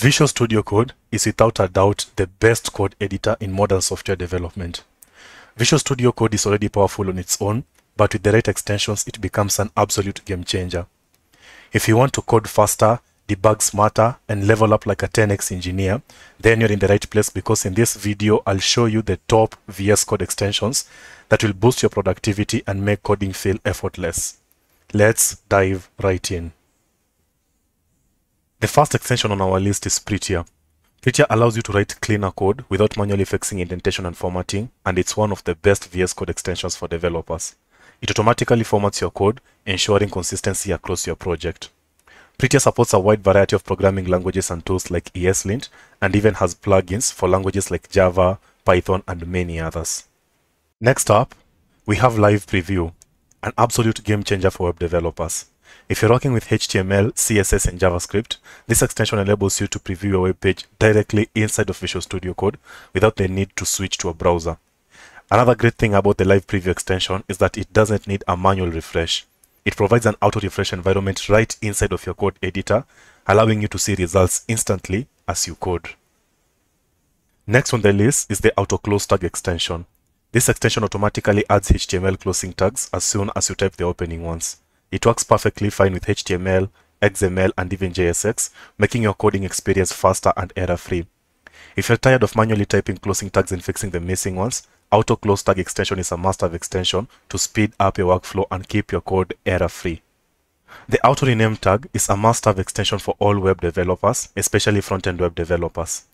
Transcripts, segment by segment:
Visual Studio Code is without a doubt the best code editor in modern software development. Visual Studio Code is already powerful on its own, but with the right extensions, it becomes an absolute game changer. If you want to code faster, debug smarter, and level up like a 10x engineer, then you're in the right place because in this video, I'll show you the top VS Code extensions that will boost your productivity and make coding feel effortless. Let's dive right in. The first extension on our list is Prettier. Prettier allows you to write cleaner code without manually fixing indentation and formatting, and it's one of the best VS Code extensions for developers. It automatically formats your code, ensuring consistency across your project. Prettier supports a wide variety of programming languages and tools like ESLint, and even has plugins for languages like Java, Python, and many others. Next up, we have Live Preview, an absolute game changer for web developers. If you're working with HTML, CSS, and JavaScript, this extension enables you to preview your web page directly inside of Visual Studio Code without the need to switch to a browser. Another great thing about the Live Preview extension is that it doesn't need a manual refresh. It provides an auto-refresh environment right inside of your code editor, allowing you to see results instantly as you code. Next on the list is the Auto Close Tag extension. This extension automatically adds HTML closing tags as soon as you type the opening ones. It works perfectly fine with HTML, XML, and even JSX, making your coding experience faster and error-free. If you're tired of manually typing closing tags and fixing the missing ones, Auto Close Tag extension is a must-have extension to speed up your workflow and keep your code error-free. The Auto Rename tag is a must-have extension for all web developers, especially front-end web developers.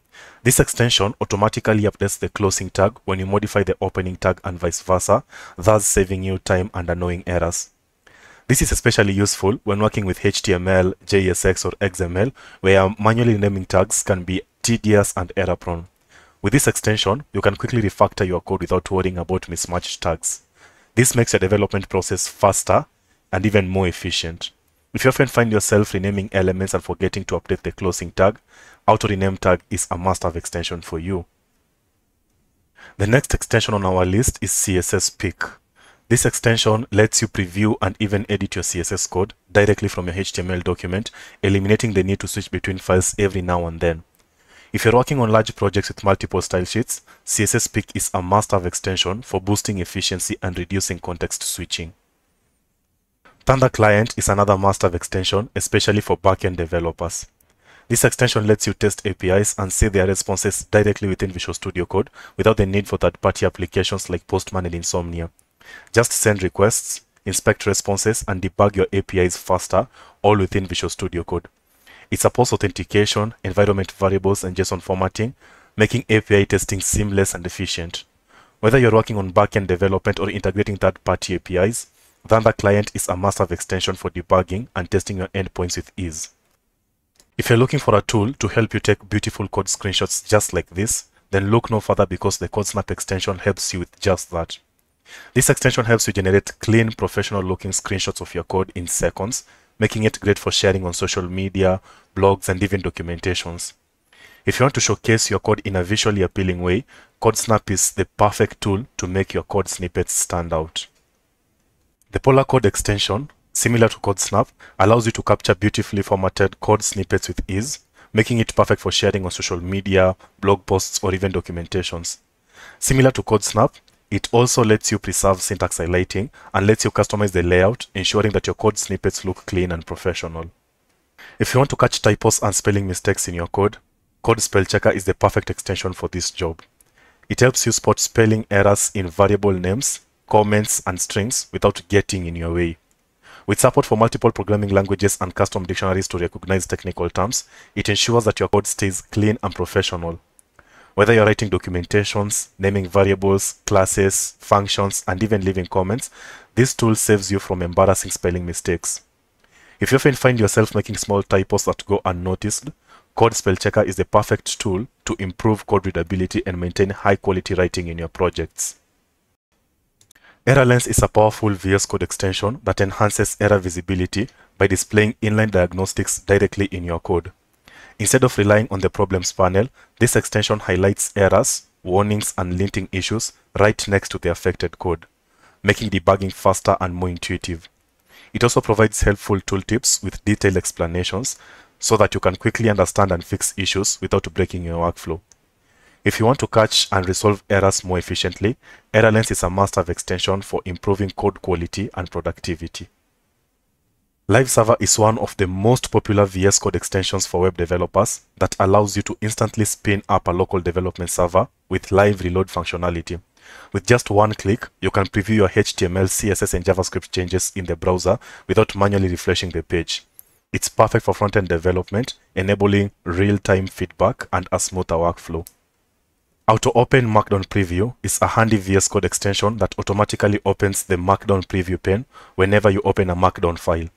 This extension automatically updates the closing tag when you modify the opening tag and vice versa, thus saving you time and annoying errors. This is especially useful when working with HTML, JSX, or XML, where manually naming tags can be tedious and error prone. With this extension, you can quickly refactor your code without worrying about mismatched tags. This makes your development process faster and even more efficient. If you often find yourself renaming elements and forgetting to update the closing tag, Auto Rename tag is a must-have extension for you. The next extension on our list is CSS Peek. This extension lets you preview and even edit your CSS code directly from your HTML document, eliminating the need to switch between files every now and then. If you're working on large projects with multiple style sheets, CSS Peek is a must-have extension for boosting efficiency and reducing context switching. Thunder Client is another must-have extension, especially for backend developers. This extension lets you test APIs and see their responses directly within Visual Studio Code without the need for third-party applications like Postman and Insomnia. Just send requests, inspect responses, and debug your APIs faster, all within Visual Studio Code. It supports authentication, environment variables, and JSON formatting, making API testing seamless and efficient. Whether you're working on backend development or integrating third-party APIs, Thunder Client is a must-have extension for debugging and testing your endpoints with ease. If you're looking for a tool to help you take beautiful code screenshots just like this, then look no further because the CodeSnap extension helps you with just that. This extension helps you generate clean, professional looking screenshots of your code in seconds, making it great for sharing on social media, blogs, and even documentations. If you want to showcase your code in a visually appealing way, CodeSnap is the perfect tool to make your code snippets stand out. The Polacode extension, similar to CodeSnap, allows you to capture beautifully formatted code snippets with ease, making it perfect for sharing on social media, blog posts, or even documentations. Similar to CodeSnap, it also lets you preserve syntax highlighting and lets you customize the layout, ensuring that your code snippets look clean and professional. If you want to catch typos and spelling mistakes in your code, Code Spell Checker is the perfect extension for this job. It helps you spot spelling errors in variable names, comments, and strings without getting in your way. With support for multiple programming languages and custom dictionaries to recognize technical terms, it ensures that your code stays clean and professional. Whether you're writing documentations, naming variables, classes, functions, and even leaving comments, this tool saves you from embarrassing spelling mistakes. If you often find yourself making small typos that go unnoticed, Code Spell Checker is the perfect tool to improve code readability and maintain high quality writing in your projects. ErrorLens is a powerful VS Code extension that enhances error visibility by displaying inline diagnostics directly in your code. Instead of relying on the problems panel, this extension highlights errors, warnings, and linting issues right next to the affected code, making debugging faster and more intuitive. It also provides helpful tooltips with detailed explanations, so that you can quickly understand and fix issues without breaking your workflow. If you want to catch and resolve errors more efficiently, ErrorLens is a must-have extension for improving code quality and productivity. Live Server is one of the most popular VS Code extensions for web developers that allows you to instantly spin up a local development server with live reload functionality. With just one click, you can preview your HTML, CSS, and JavaScript changes in the browser without manually refreshing the page. It's perfect for front-end development, enabling real-time feedback and a smoother workflow. Auto Open Markdown Preview is a handy VS Code extension that automatically opens the Markdown Preview pane whenever you open a Markdown file.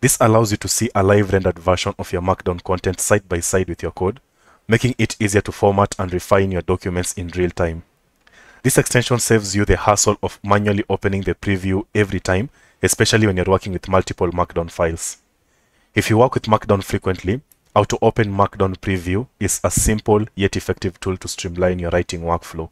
This allows you to see a live rendered version of your Markdown content side by side with your code, making it easier to format and refine your documents in real time. This extension saves you the hassle of manually opening the preview every time, especially when you're working with multiple Markdown files. If you work with Markdown frequently, Auto Open Markdown Preview is a simple yet effective tool to streamline your writing workflow.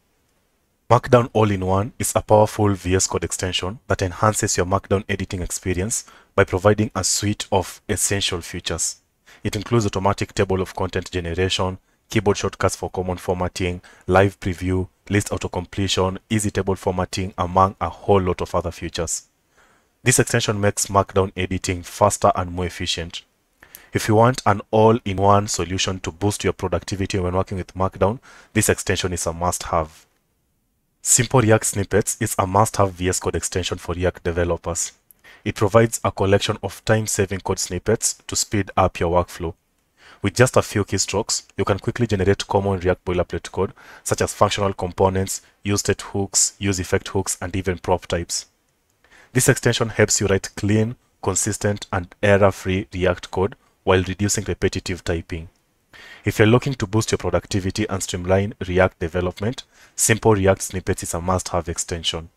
Markdown All-in-One is a powerful VS Code extension that enhances your Markdown editing experience by providing a suite of essential features. It includes automatic table of content generation, keyboard shortcuts for common formatting, live preview, list auto-completion, easy table formatting, among a whole lot of other features. This extension makes Markdown editing faster and more efficient. If you want an all-in-one solution to boost your productivity when working with Markdown, this extension is a must-have. Simple React Snippets is a must-have VS Code extension for React developers. It provides a collection of time-saving code snippets to speed up your workflow. With just a few keystrokes, you can quickly generate common React boilerplate code, such as functional components, use state hooks, use effect hooks, and even prop types. This extension helps you write clean, consistent, and error-free React code while reducing repetitive typing. If you're looking to boost your productivity and streamline React development, Simple React Snippets is a must-have extension.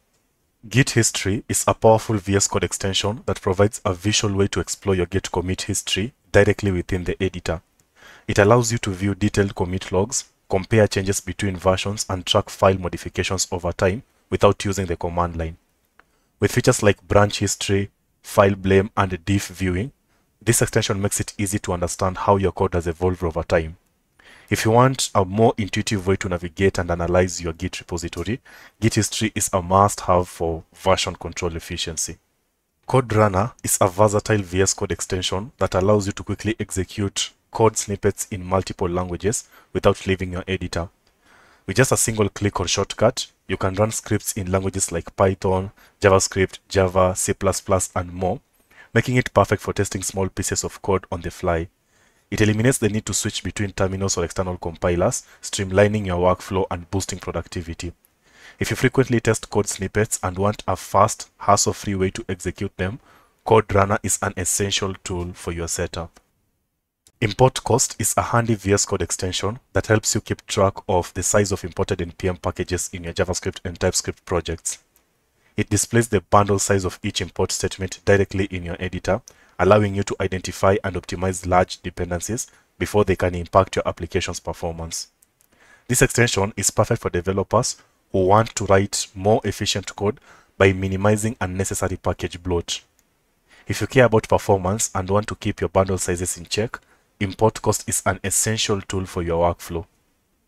Git History is a powerful VS Code extension that provides a visual way to explore your Git commit history directly within the editor. It allows you to view detailed commit logs, compare changes between versions, and track file modifications over time without using the command line. With features like branch history, file blame, and diff viewing, this extension makes it easy to understand how your code has evolved over time. If you want a more intuitive way to navigate and analyze your Git repository, Git history is a must-have for version control efficiency. Code Runner is a versatile VS Code extension that allows you to quickly execute code snippets in multiple languages without leaving your editor. With just a single click or shortcut, you can run scripts in languages like Python, JavaScript, Java, C++, and more, making it perfect for testing small pieces of code on the fly. It eliminates the need to switch between terminals or external compilers, streamlining your workflow and boosting productivity. If you frequently test code snippets and want a fast, hassle-free way to execute them, Code Runner is an essential tool for your setup. Import Cost is a handy VS Code extension that helps you keep track of the size of imported NPM packages in your JavaScript and TypeScript projects. It displays the bundle size of each import statement directly in your editor, allowing you to identify and optimize large dependencies before they can impact your application's performance. This extension is perfect for developers who want to write more efficient code by minimizing unnecessary package bloat. If you care about performance and want to keep your bundle sizes in check, Import Cost is an essential tool for your workflow.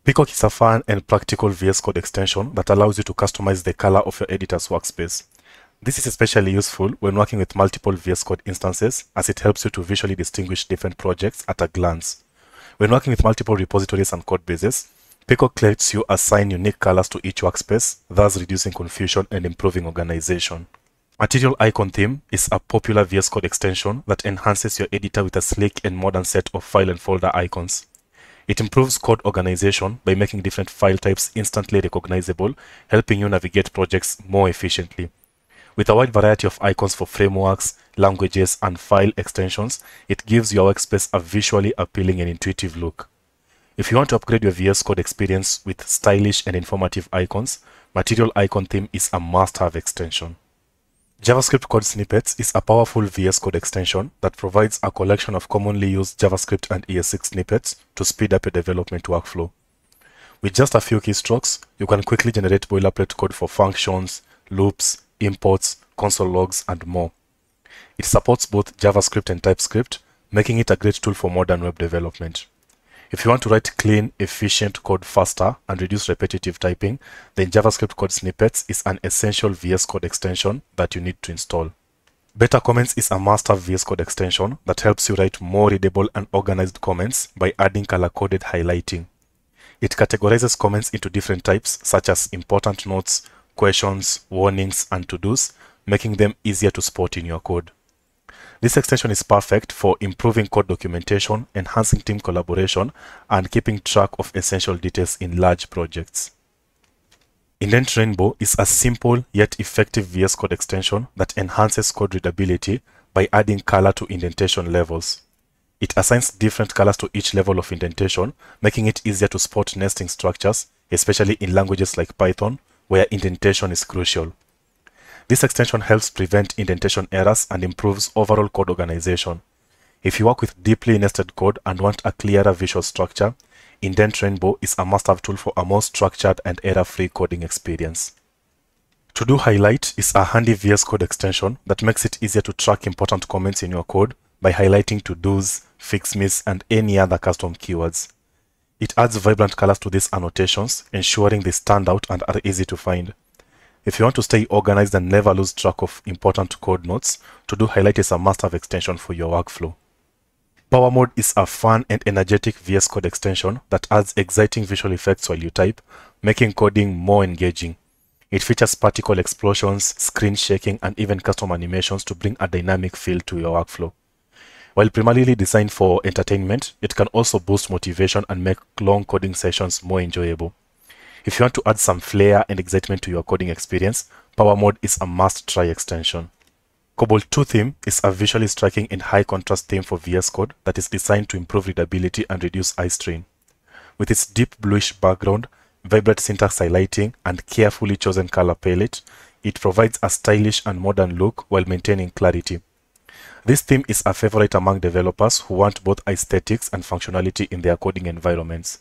Peacock is a fun and practical VS Code extension that allows you to customize the color of your editor's workspace. This is especially useful when working with multiple VS Code instances as it helps you to visually distinguish different projects at a glance. When working with multiple repositories and code bases, Peacock lets you assign unique colors to each workspace, thus reducing confusion and improving organization. Material Icon Theme is a popular VS Code extension that enhances your editor with a sleek and modern set of file and folder icons. It improves code organization by making different file types instantly recognizable, helping you navigate projects more efficiently. With a wide variety of icons for frameworks, languages, and file extensions, it gives your workspace a visually appealing and intuitive look. If you want to upgrade your VS Code experience with stylish and informative icons, Material Icon Theme is a must-have extension. JavaScript Code Snippets is a powerful VS Code extension that provides a collection of commonly used JavaScript and ES6 snippets to speed up your development workflow. With just a few keystrokes, you can quickly generate boilerplate code for functions, loops, imports, console logs, and more. It supports both JavaScript and TypeScript, making it a great tool for modern web development. If you want to write clean, efficient code faster and reduce repetitive typing, then JavaScript Code Snippets is an essential VS Code extension that you need to install. Better Comments is a must-have VS Code extension that helps you write more readable and organized comments by adding color-coded highlighting. It categorizes comments into different types such as important notes, questions, warnings, and to-dos, making them easier to spot in your code. This extension is perfect for improving code documentation, enhancing team collaboration, and keeping track of essential details in large projects. Indent Rainbow is a simple yet effective VS Code extension that enhances code readability by adding color to indentation levels. It assigns different colors to each level of indentation, making it easier to spot nesting structures, especially in languages like Python, where indentation is crucial. This extension helps prevent indentation errors and improves overall code organization. If you work with deeply nested code and want a clearer visual structure, Indent Rainbow is a must-have tool for a more structured and error-free coding experience. To do highlight is a handy VS Code extension that makes it easier to track important comments in your code by highlighting to-dos, FIXMEs, and any other custom keywords. It adds vibrant colors to these annotations, ensuring they stand out and are easy to find. If you want to stay organized and never lose track of important code notes, To Do Highlight is a must-have extension for your workflow. Power Mode is a fun and energetic VS Code extension that adds exciting visual effects while you type, making coding more engaging. It features particle explosions, screen shaking, and even custom animations to bring a dynamic feel to your workflow. While primarily designed for entertainment, it can also boost motivation and make long coding sessions more enjoyable. If you want to add some flair and excitement to your coding experience, Power Mode is a must-try extension. Cobalt 2 theme is a visually striking and high contrast theme for VS Code that is designed to improve readability and reduce eye strain. With its deep bluish background, vibrant syntax highlighting, and carefully chosen color palette, it provides a stylish and modern look while maintaining clarity. This theme is a favorite among developers who want both aesthetics and functionality in their coding environments.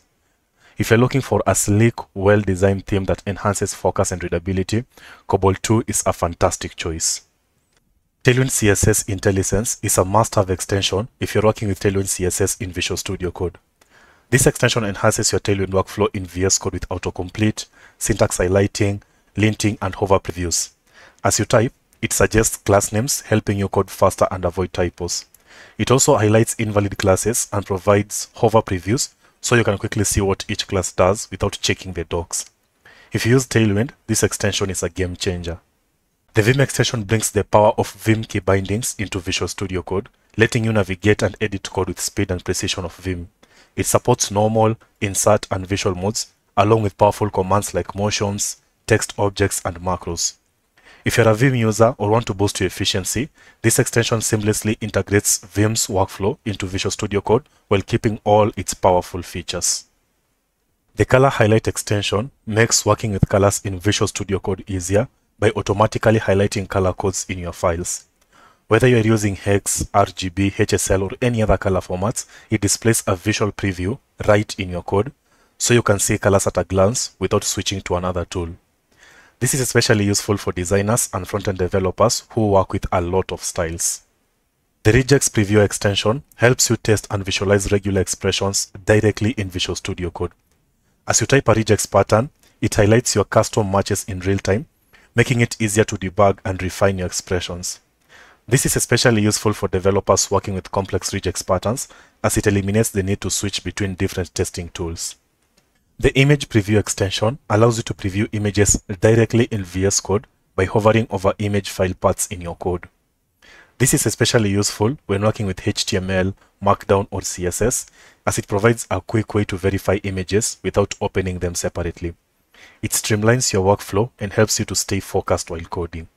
If you're looking for a sleek, well-designed theme that enhances focus and readability, Cobalt 2 is a fantastic choice. Tailwind CSS IntelliSense is a must-have extension if you're working with Tailwind CSS in Visual Studio Code. This extension enhances your Tailwind workflow in VS Code with autocomplete, syntax highlighting, linting, and hover previews. As you type, it suggests class names, helping you code faster and avoid typos. It also highlights invalid classes and provides hover previews so you can quickly see what each class does without checking the docs. If you use Tailwind, this extension is a game changer. The Vim extension brings the power of Vim key bindings into Visual Studio Code, letting you navigate and edit code with speed and precision of Vim. It supports normal, insert, and visual modes, along with powerful commands like motions, text objects, and macros. If you're a Vim user or want to boost your efficiency, this extension seamlessly integrates Vim's workflow into Visual Studio Code while keeping all its powerful features. The Color Highlight extension makes working with colors in Visual Studio Code easier by automatically highlighting color codes in your files. Whether you're using Hex, RGB, HSL, or any other color formats, it displays a visual preview right in your code so you can see colors at a glance without switching to another tool. This is especially useful for designers and front-end developers who work with a lot of styles. The Regex Preview extension helps you test and visualize regular expressions directly in Visual Studio Code. As you type a regex pattern, it highlights your custom matches in real time, making it easier to debug and refine your expressions. This is especially useful for developers working with complex regex patterns as it eliminates the need to switch between different testing tools. The image preview extension allows you to preview images directly in VS Code by hovering over image file paths in your code. This is especially useful when working with HTML, Markdown, or CSS, as it provides a quick way to verify images without opening them separately. It streamlines your workflow and helps you to stay focused while coding.